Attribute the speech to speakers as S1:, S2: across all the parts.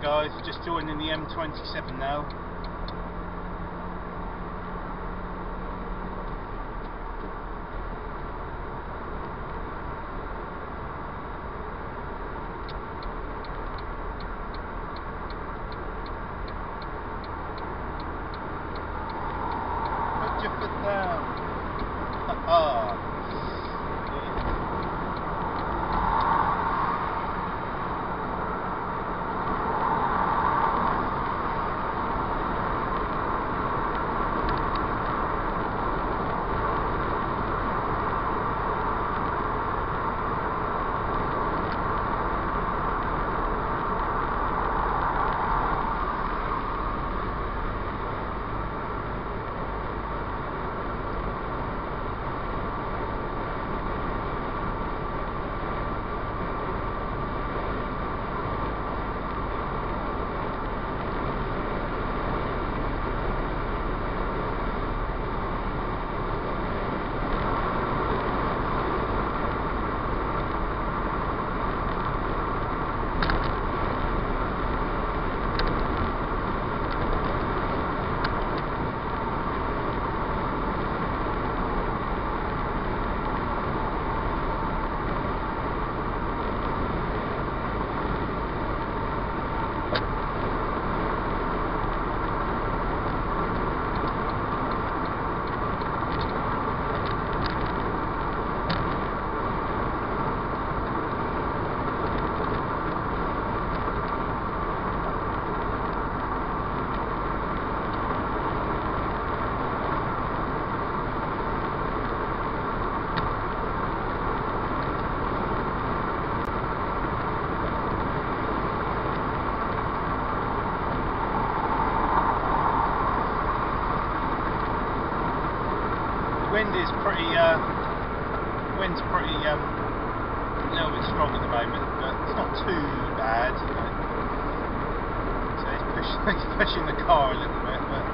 S1: Hi guys, just joining the M27 now. Put your foot down. Ha wind is pretty uh wind's pretty um a little bit strong at the moment but it's not too bad. So it's pushing, pushing the car a little bit but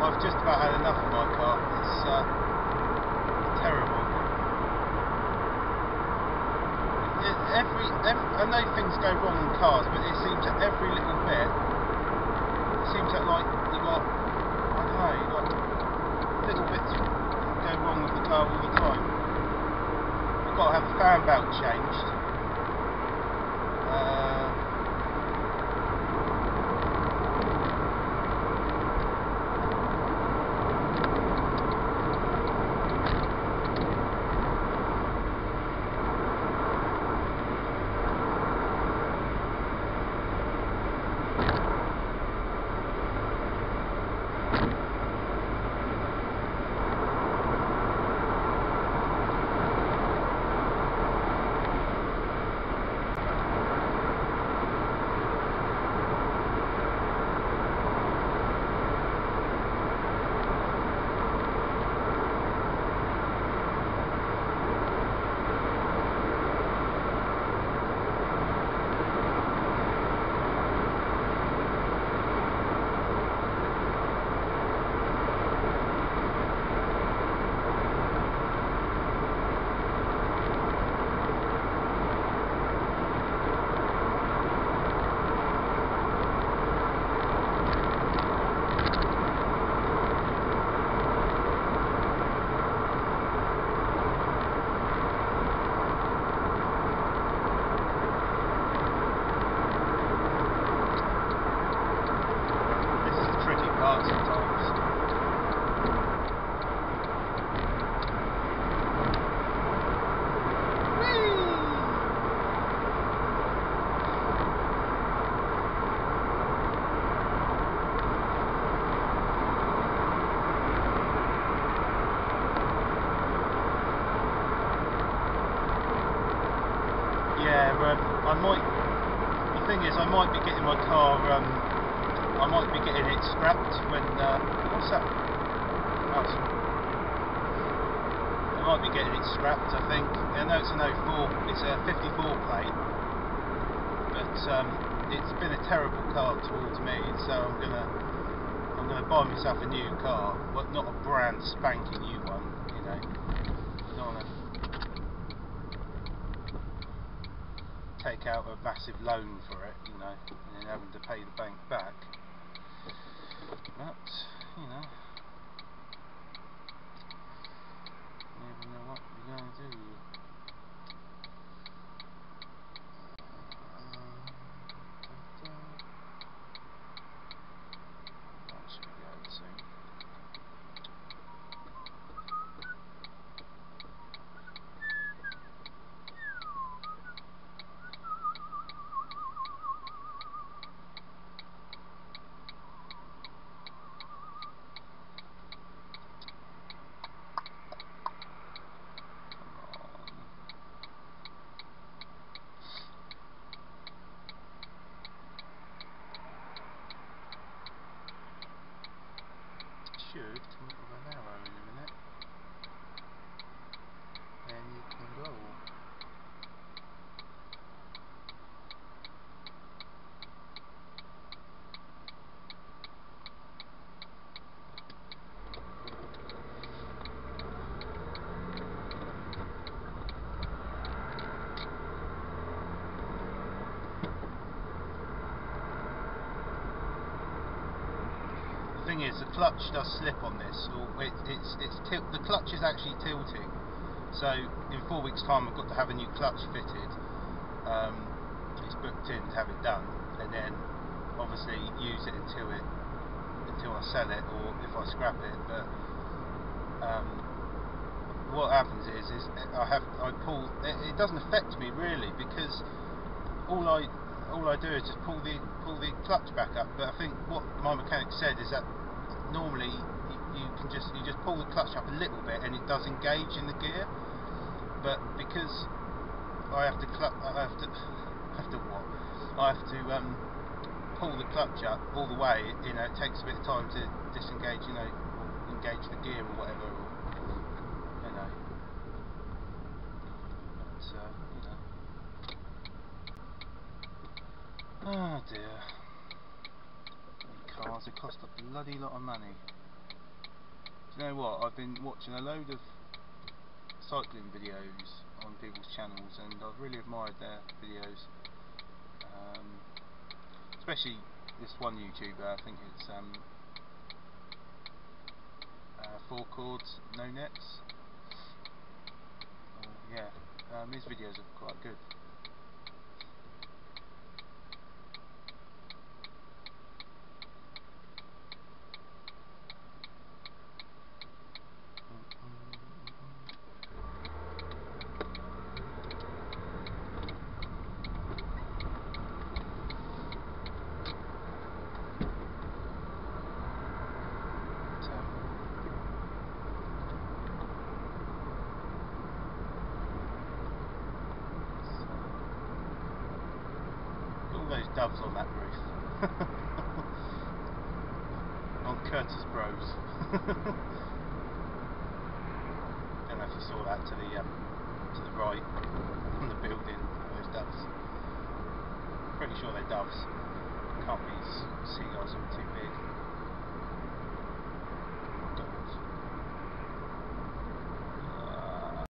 S1: I've just about had enough of my car. It's uh, terrible. It, every, every, I know things go wrong in cars, but it seems that every little bit, it seems that like you got, I don't know, you got little bits go wrong with the car all the time. I've got to have the fan belt changed. Um, I might. The thing is, I might be getting my car. Um, I might be getting it scrapped when. Uh, what's that? That's, I might be getting it scrapped. I think. I know it's an 04. It's a 54 plate, but um, it's been a terrible car towards me. So I'm gonna. I'm gonna buy myself a new car, but not a brand spanking new one. You know. Don't wanna take out a massive loan for it, you know, and then having to pay the bank back. But, you know, never know what you're going to do. Um, da-da. That should be going soon. Come on. Should come up with an arrow in a minute. Then you can go. The thing is, the clutch does slip on this, or it, it's it's the clutch is actually tilting. So in four weeks' time, I've got to have a new clutch fitted. Um, it's booked in to have it done, and then obviously use it until it until I sell it or if I scrap it. But um, what happens is is I have I pull. It, it doesn't affect me really because all I all I do is just pull the pull the clutch back up. But I think what my mechanic said is that normally you, you can just you just pull the clutch up a little bit and it does engage in the gear. But because I have to clu- I have to have to what? I have to um, pull the clutch up all the way. You know, it takes a bit of time to disengage. You know, engage the gear or whatever. Or, you know. Oh dear. Cars, they cost a bloody lot of money. Do you know what? I've been watching a load of cycling videos on people's channels, and I've really admired their videos. Um, especially this one YouTuber. I think it's um, uh, four chords, no nets. Uh, yeah, um, his videos are quite good. On that roof. on Curtis Bros. Don't know if you saw that to the um, to the right on the building. Those doves. Pretty sure they're doves. Can't be seagulls